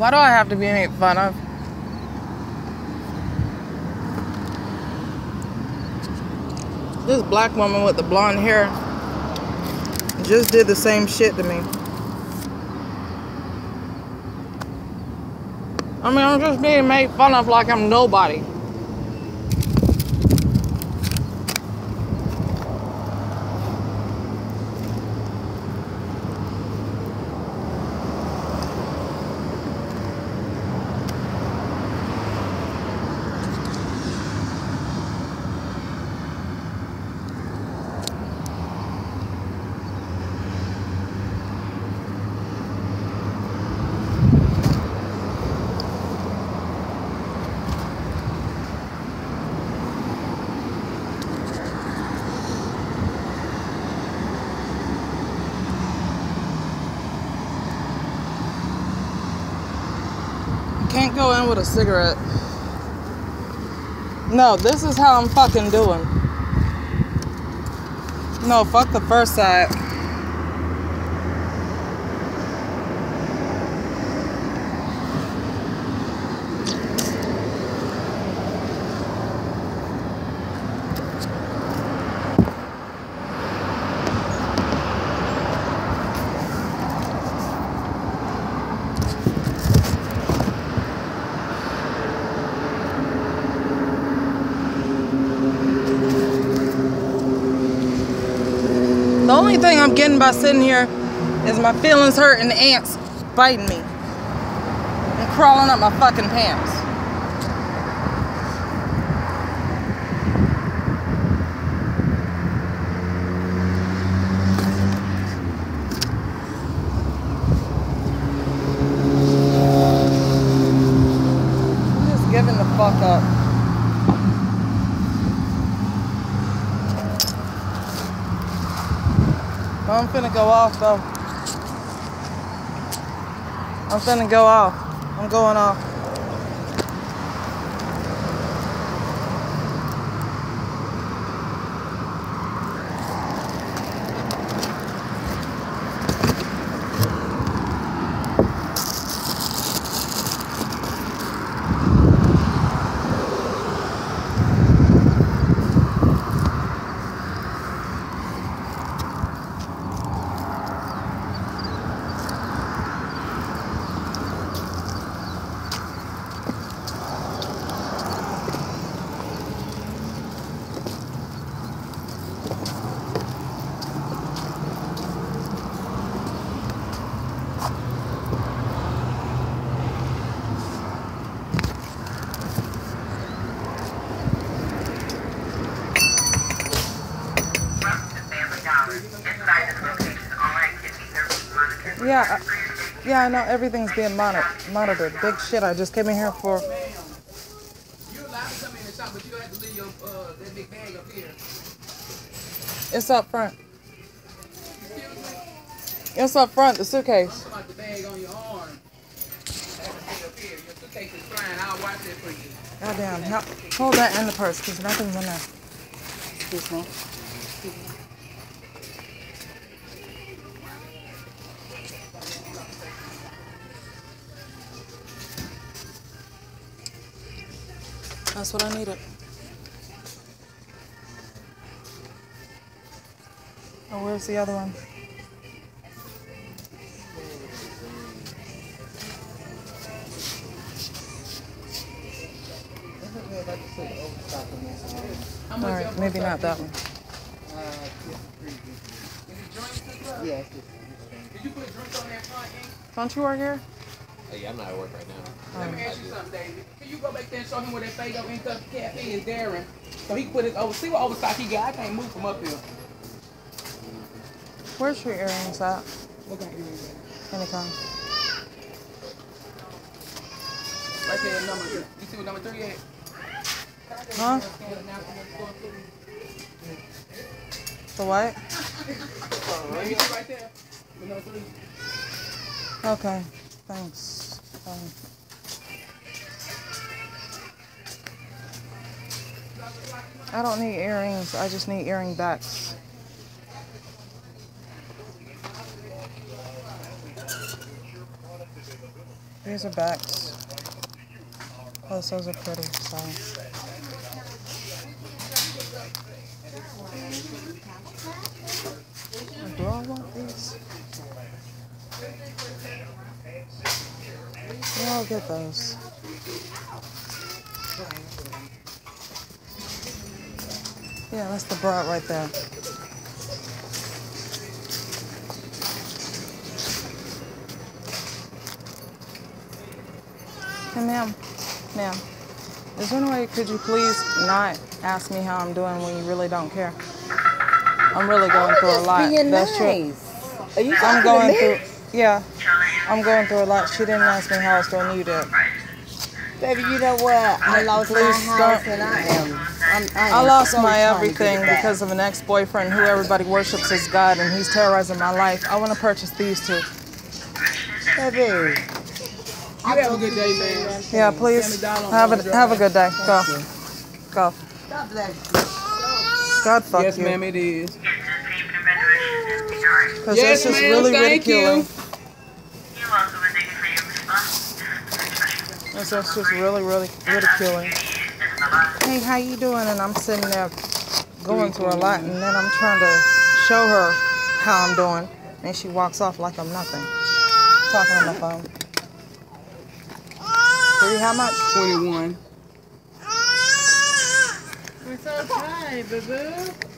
Why do I have to be made fun of? This black woman with the blonde hair just did the same shit to me. I mean, I'm just being made fun of like I'm nobody. Can't go in with a cigarette. No, this is how I'm fucking doing. No, fuck the first side. I'm getting by sitting here is my feelings hurt and the ants biting me and crawling up my fucking pants. Just giving the fuck up. I'm finna go off though. I'm finna go off. I'm going off. Yeah, yeah, I know everything's being monitor- monitored. Big shit. I just came in here for. It's up front. It's up front. The suitcase. Goddamn. Help. Hold that in the purse, cause nothing's in there. Excuse me. That's what I needed. Oh, where's the other one? All right, maybe not that one. Yeah. Did you put drinks on that front end? Don't you work here? Hey, I'm not at work right now. Let me ask you something, David. Can you go back there and show him where that Fago Ink Up Cafe is, Darren? So he can put his over. See what overstock he got. I can't move from up here. Where's your earrings at? What kind of earrings? Any kind. Right there, number. You see what number three at? Huh? The what? Right there? Number three. Okay. Thanks. I don't need earrings. I just need earring backs. These are backs. Oh, those are pretty. So. Do I want these? Yeah, I'll get those. Yeah, that's the bra right there. Hey, ma'am, ma'am, is there any way could you please not ask me how I'm doing when you really don't care? I'm really going through a lot. That's true. nice. Are you I'm going through. Yeah, I'm going through a lot. She didn't ask me how I was doing. You did. Baby, you know what? I lost my house don't- and I am. I'm, I, I lost so my everything get it back. because of an ex-boyfriend who everybody worships as God, and he's terrorizing my life. I want to purchase these two. Baby, You have a good day, man. Yeah, please. Have a have a good day. Go, go. God bless you. God fuck Yes, you. ma'am, it is. Because Yes, that's just ma'am, really thank you. ridiculing. That's that's just really, really ridiculing. Hey, how you doing? And I'm sitting there going through a lot, and then I'm trying to show her how I'm doing, and she walks off like I'm nothing. Talking on the phone. Three, how much? 21. It's okay, boo-boo.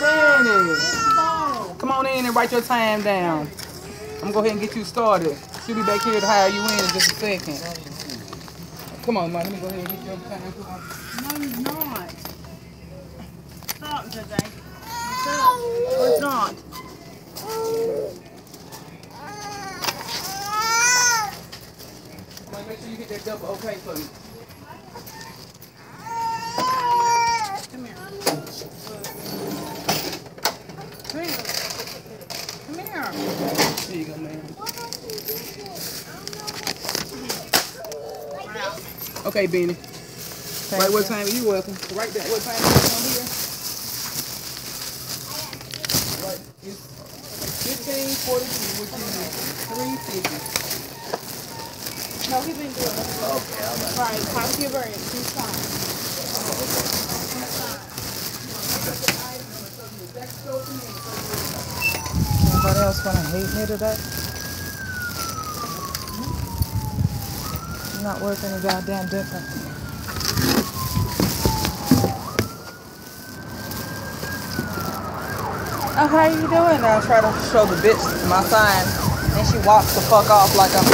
Danny. Come on in and write your time down. I'm gonna go ahead and get you started. She'll be back here to hire you in in just a second. Come on, man. Let me go ahead and get your time. Come on. No, he's not. Stop, JJ. Stop. It's not. Come on, make sure you hit that double okay for me. Come here. Come here. You go, man. Okay, Benny. Thank Right, what time are you welcome? Right there. What time are you on here? Right. It's fifteen forty-two, which is three fifty. No, he's been doing it. Okay, all right. Right, talk to your bird. He's fine. Oh, Anybody else gonna hate me today? I'm not worth any goddamn different. Oh, how you doing? I try to show the bitch my sign, and she walks the fuck off like I'm.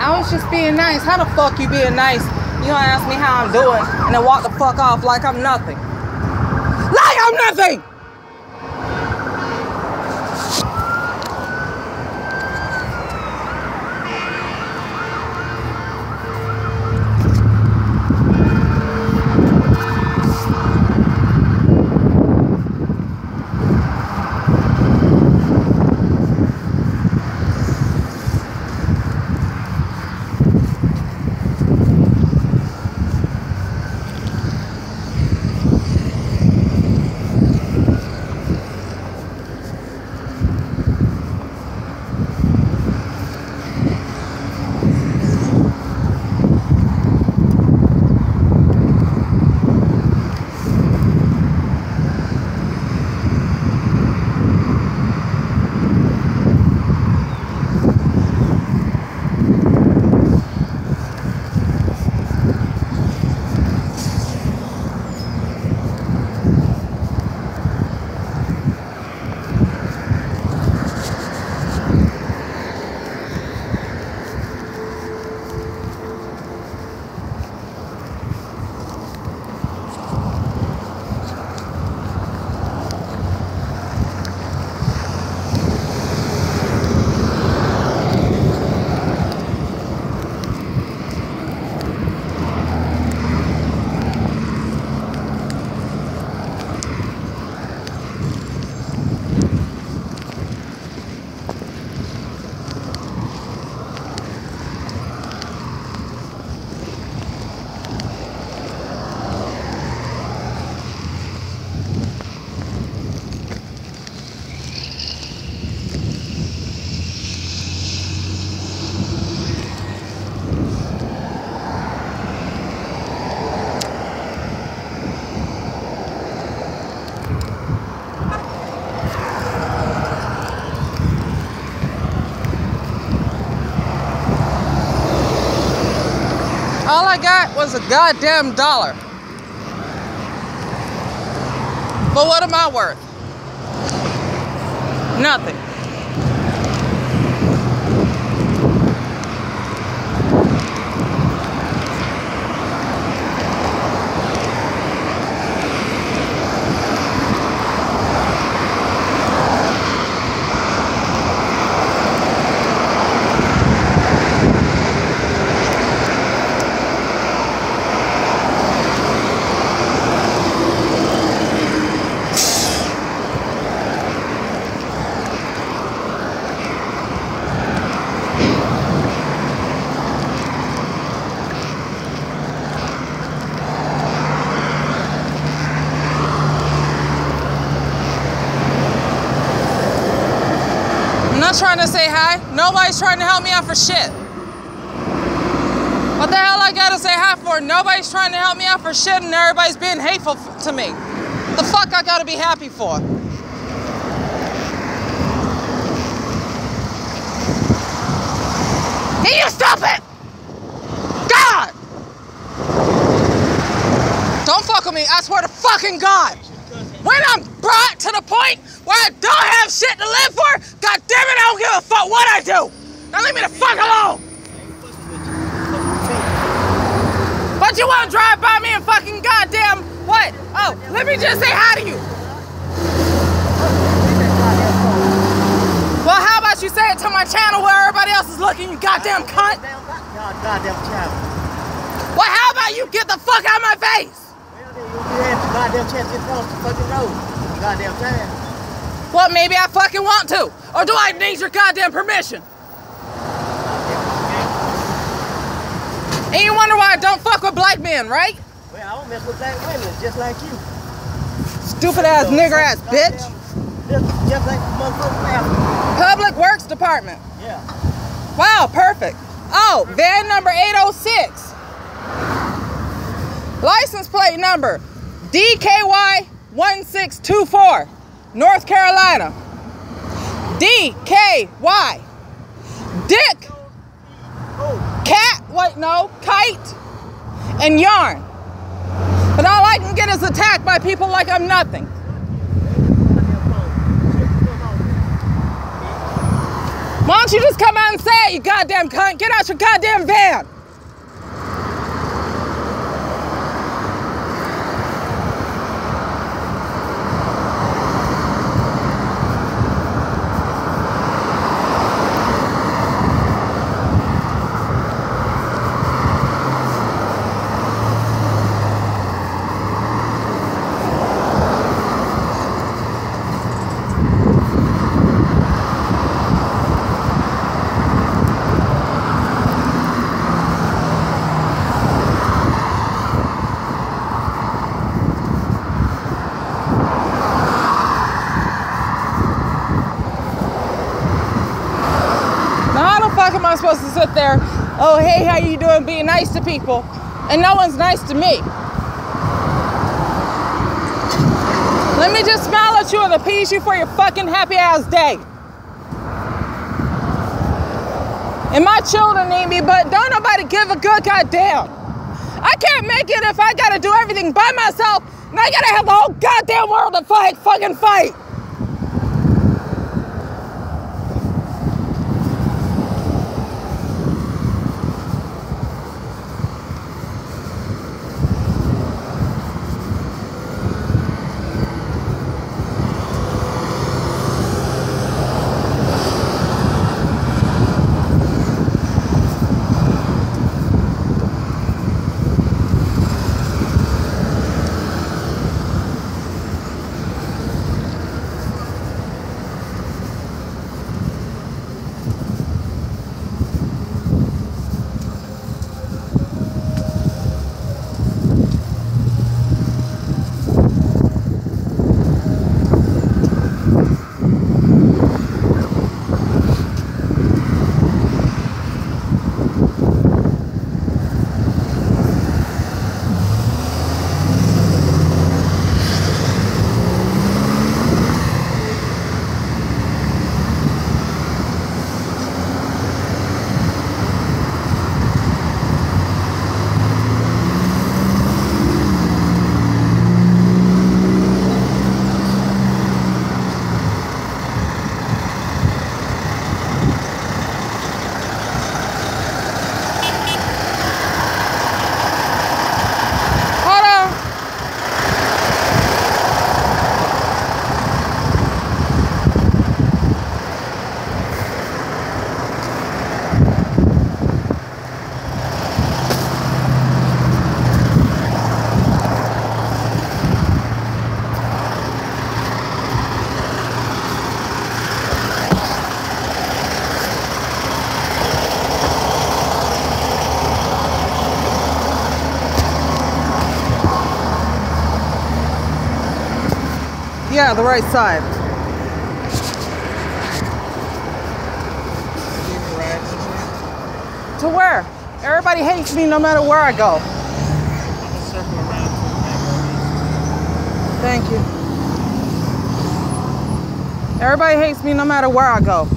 I was just being nice. How the fuck you being nice? You don't ask me how I'm doing, and then walk the fuck off like I'm nothing. Like I'm nothing! All I got was a goddamn dollar. But what am I worth? Nothing. I'm not trying to say hi. Nobody's trying to help me out for shit. What the hell I gotta say hi for? Nobody's trying to help me out for shit and everybody's being hateful to me. The fuck I gotta be happy for? Can you stop it? God! Don't fuck with me. I swear to fucking God. When I'm brought to the point where I don't have shit to live for, God damn it, I don't give a fuck what I do. Now leave me the fuck alone. But you want to drive by me and fucking goddamn what? Oh, let me just say hi to you. Well, how about you say it to my channel where everybody else is looking, you goddamn cunt? God, goddamn channel. Well, how about you get the fuck out of my face? Well, then you'll be having goddamn chance to get across the fucking road. Goddamn time. Well, maybe I fucking want to. Or do I need your goddamn permission? And you wonder why I don't fuck with black men, right? Well, I don't mess with black women just like you. Stupid ass nigger ass bitch. Just, just like motherfucking Public Works Department. Yeah. Wow, perfect. Oh, van number 806. License plate number DKY1624, North Carolina. DKY. Dick. Cat, wait, no, kite, and yarn. But all I can get is attacked by people like I'm nothing. Why don't you just come out and say it, you goddamn cunt? Get out your goddamn van. Now am supposed to sit there? Oh, hey, how you doing? Being nice to people, and no one's nice to me. Let me just smile at you and appease you for your fucking happy ass day. And my children need me, but don't nobody give a good goddamn. I can't make it if I gotta do everything by myself, and I gotta have the whole goddamn world to fight, fucking fight. Yeah, the right side. To where? Everybody hates me no matter where I go. Thank you. Everybody hates me no matter where I go.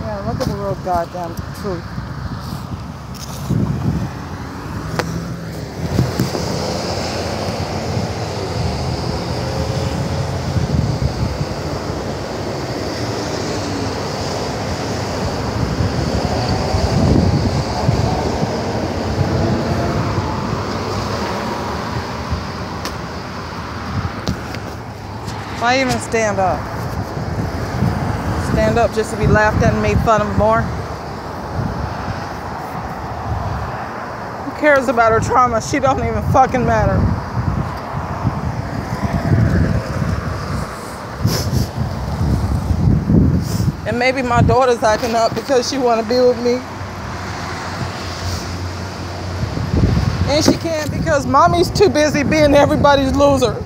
Yeah, look at the real goddamn truth. Why even stand up? Stand up just to be laughed at and made fun of more? Who cares about her trauma? She don't even fucking matter. And maybe my daughter's acting up because she wanna be with me. And she can't because mommy's too busy being everybody's loser.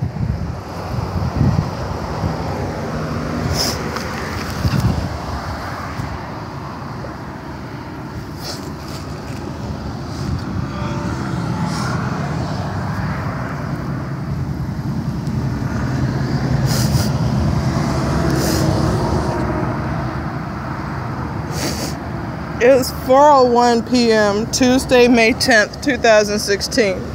It's 4:01 p.m. Tuesday, May 10th, 2016.